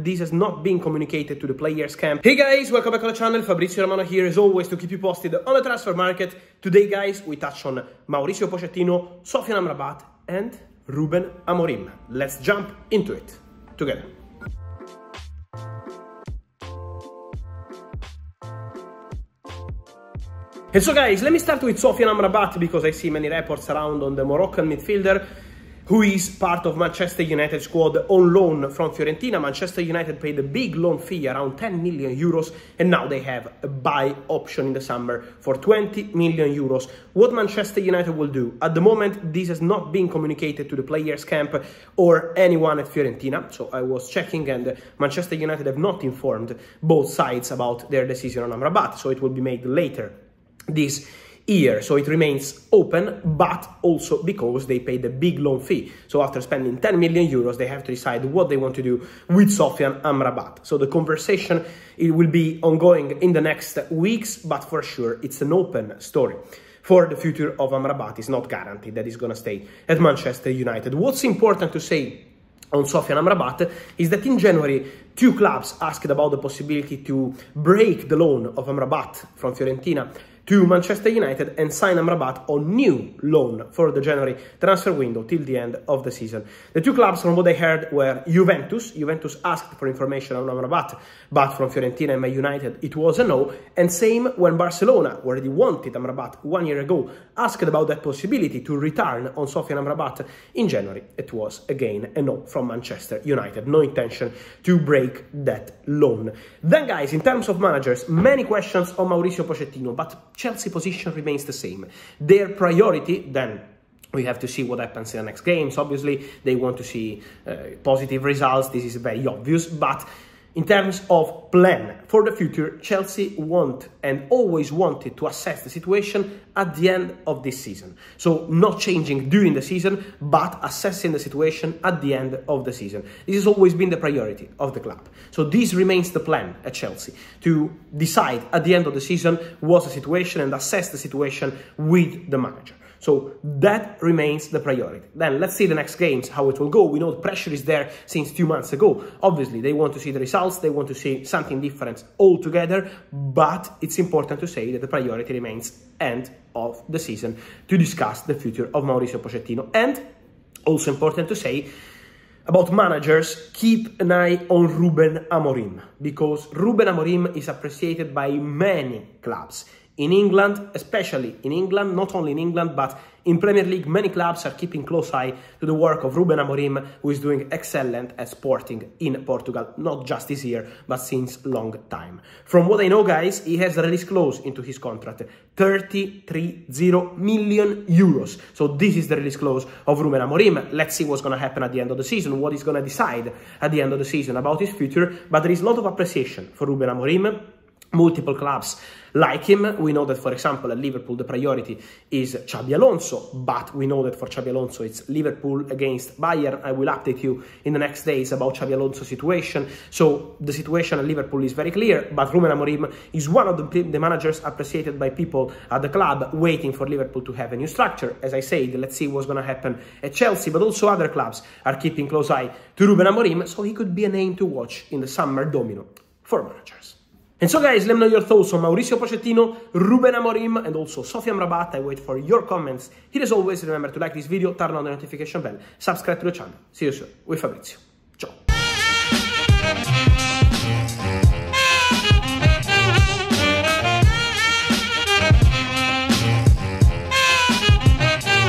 This has not been communicated to the players camp. Hey guys, welcome back on the channel. Fabrizio Romano here as always to keep you posted on the transfer market. Today guys, we touch on Mauricio Pochettino, Sofian Amrabat and Ruben Amorim. Let's jump into it together. And so guys, let me start with Sofian Amrabat because I see many reports around on the Moroccan midfielder who is part of Manchester United squad on loan from Fiorentina. Manchester United paid a big loan fee, around 10 million euros, and now they have a buy option in the summer for 20 million euros. What Manchester United will do? At the moment, this has not been communicated to the players' camp or anyone at Fiorentina. So I was checking, and Manchester United have not informed both sides about their decision on Amrabat. So it will be made later this year. So it remains open, but also because they paid a big loan fee. So after spending 10 million euros, they have to decide what they want to do with Sofian Amrabat. So the conversation it will be ongoing in the next weeks, but for sure it's an open story. For the future of Amrabat is not guaranteed that he's going to stay at Manchester United. What's important to say on Sofian Amrabat is that in January, two clubs asked about the possibility to break the loan of Amrabat from Fiorentina to Manchester United and sign Amrabat on new loan for the January transfer window till the end of the season. The two clubs, from what I heard, were Juventus. Juventus asked for information on Amrabat, but from Fiorentina and Man United it was a no. And same when Barcelona, already wanted Amrabat one year ago, asked about that possibility to return on Sofian Amrabat in January. It was again a no from Manchester United. No intention to break that loan. Then, guys, in terms of managers, many questions on Mauricio Pochettino, but Chelsea position remains the same. Their priority then we have to see what happens in the next games. Obviously, they want to see uh, positive results. This is very obvious. But in terms of plan for the future, Chelsea want and always wanted to assess the situation at the end of this season. So not changing during the season, but assessing the situation at the end of the season. This has always been the priority of the club. So this remains the plan at Chelsea to decide at the end of the season what's the situation and assess the situation with the manager. So that remains the priority. Then let's see the next games, how it will go. We know the pressure is there since two months ago. Obviously, they want to see the results, they want to see something different altogether, but it's important to say that the priority remains end of the season to discuss the future of Mauricio Pochettino. And also important to say, about managers, keep an eye on Ruben Amorim because Ruben Amorim is appreciated by many clubs in England, especially in England, not only in England, but in Premier League, many clubs are keeping close eye to the work of Ruben Amorim, who is doing excellent at Sporting in Portugal, not just this year, but since long time. From what I know, guys, he has a release clause into his contract, 33 million euros. So this is the release clause of Ruben Amorim. Let's see what's going to happen at the end of the season, what he's going to decide at the end of the season about his future. But there is a lot of appreciation for Ruben Amorim multiple clubs like him. We know that, for example, at Liverpool, the priority is Xabi Alonso, but we know that for Xabi Alonso, it's Liverpool against Bayern. I will update you in the next days about Xabi Alonso's situation. So the situation at Liverpool is very clear, but Ruben Amorim is one of the, the managers appreciated by people at the club, waiting for Liverpool to have a new structure. As I said, let's see what's going to happen at Chelsea, but also other clubs are keeping close eye to Ruben Amorim, so he could be a name to watch in the summer domino for managers. And so guys, let me know your thoughts on Mauricio Pochettino, Ruben Amorim and also Sofian Amrabat. I wait for your comments. Here as always, remember to like this video, turn on the notification bell, subscribe to the channel. See you soon with Fabrizio. Ciao.